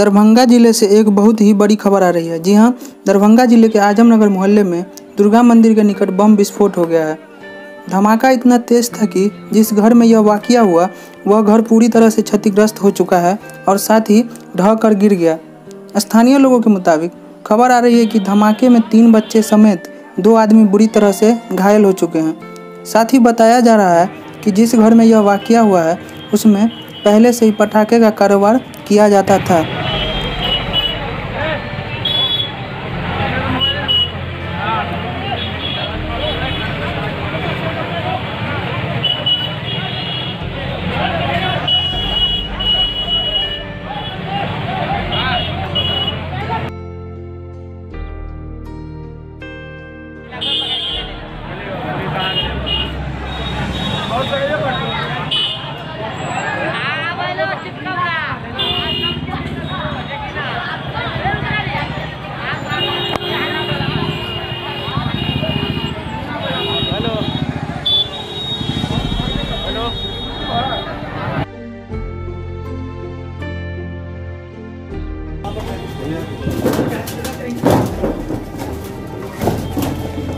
दरभंगा ज़िले से एक बहुत ही बड़ी खबर आ रही है। जी हाँ दरभंगा ज़िले के आजमनगर मोहल्ले में दुर्गा मंदिर के निकट बम विस्फोट हो गया है। धमाका इतना तेज था कि जिस घर में यह वाकया हुआ, वह घर पूरी तरह से क्षतिग्रस्त हो चुका है और साथ ही ढह कर गिर गया। स्थानीय लोगों के मुताबिक, खबर आ रही है कि धमाके में तीन बच्चे समेत दो आदमी बुरी तरह से घायल हो चुके हैं। साथ ही बताया जा रहा है कि जिस घर में यह वाकया हुआ है, उसमें पहले से ही पटाखे का कारोबार किया जाता था।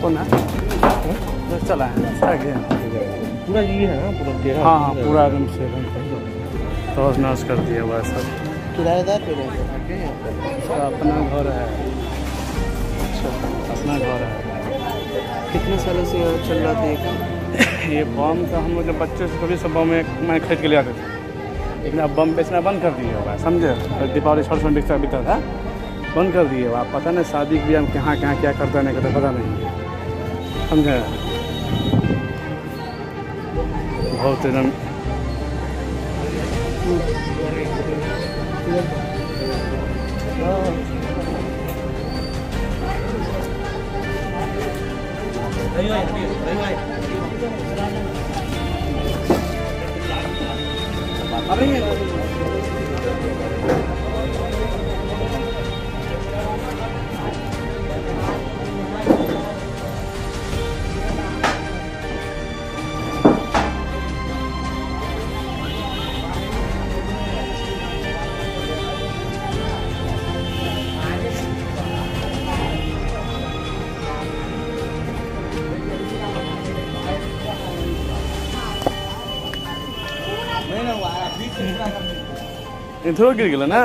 कौन बस चला है पूरा ये है ना पूरा हाँ हाँ पूरा एकदम से तहस नहस कर दिया हुआ है सब। किराएदार पे रहते हैं अपना घर है। अपना घर है। कितने सालों से चल रहा था ये काम? ये बम का हम लोग जब बच्चे से कभी सब बम मैं खरीद के ले आते थे। लेकिन अब बम बेचना बंद कर दिए हुआ है समझे? तो दीपावली छोड़ छोड़ बिकता बिकता था बंद कर दिए हुआ पता नहीं शादी के लिए हम कहाँ कहाँ क्या करता नहीं करता पता नहीं। समझे? बहुत एकदम इधरो गिर गेलै ना